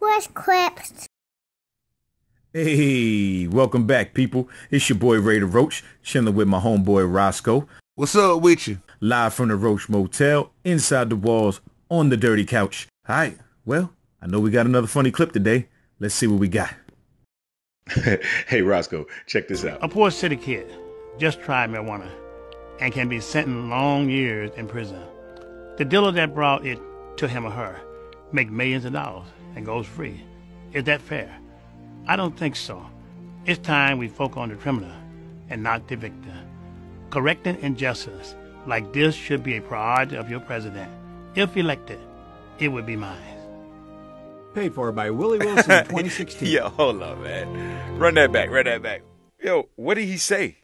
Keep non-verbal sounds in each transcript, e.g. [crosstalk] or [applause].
Where's Clips? Hey, welcome back, people. It's your boy Ray the Roach, chilling with my homeboy Roscoe, What's up with you? live from the Roach Motel, inside the walls, on the dirty couch. All right, well, I know we got another funny clip today. Let's see what we got. [laughs] hey Roscoe, check this out. A poor city kid just tried marijuana and can be sentenced long years in prison. The dealer that brought it to him or her make millions of dollars and goes free. Is that fair? I don't think so. It's time we focus on the criminal and not the victim. Correcting injustice like this should be a priority of your president. If elected, it would be mine. Paid for by Willie Wilson [laughs] 2016. Yo, hold on, man. Run that back, run that back. Yo, what did he say?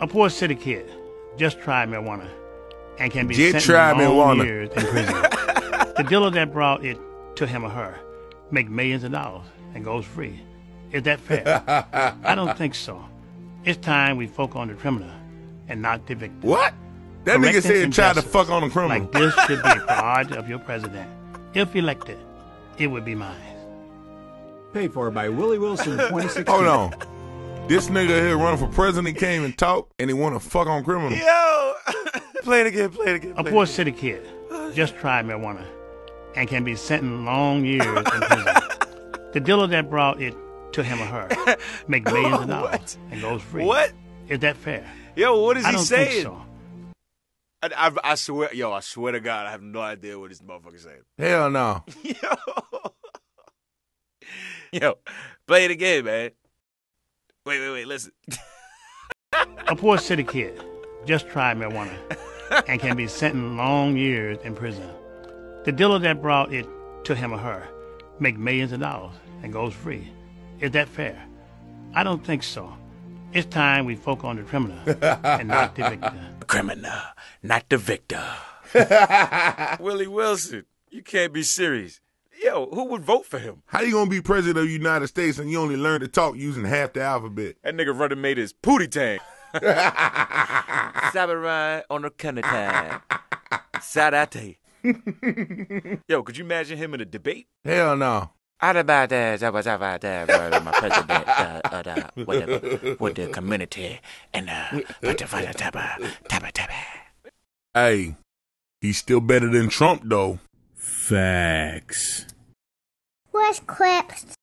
A poor city kid just tried marijuana and can be Just sentenced tried long years in prison. [laughs] the dealer that brought it to him or her make millions of dollars and goes free. Is that fair? [laughs] I don't think so. It's time we focus on the criminal and not the victim. What? That nigga Correcting said tried to fuck on a criminal. Like this should be [laughs] a priority of your president. If elected, it would be mine. Paid for by Willie Wilson [laughs] 2016. Hold on. This nigga here running for president came and talked and he want to fuck on criminals. Yo, play it again, play it again. A poor city kid just tried marijuana and can be sentenced long years in prison. [laughs] The dealer that brought it to him or her [laughs] make millions of dollars and goes free. What? Is that fair? Yo, what is I he don't saying? think so. I, I, I swear, yo, I swear to God, I have no idea what this motherfucker saying. Hell no. [laughs] Yo, yo, play it again, man. Wait, wait, wait. Listen. A poor city kid just tried marijuana and can be sentenced long years in prison. The dealer that brought it to him or her make millions of dollars and goes free. Is that fair? I don't think so. It's time we focus on the criminal [laughs] and not the victim. Criminal, not the victor. [laughs] Willie Wilson, you can't be serious. Yo, who would vote for him? How you gonna be president of the United States and you only learn to talk using half the alphabet? That nigga running made his pootie tang. [laughs] Samurai on the kind of time. Sadate. [laughs] Yo, could you imagine him in a debate? Hell no. How about that? That was about that. uh, My president uh, uh, the, with, the, with the community and uh, but the- but the- taba, taba, taba. Hey, he's still better than Trump though. Facts. Where's Clips?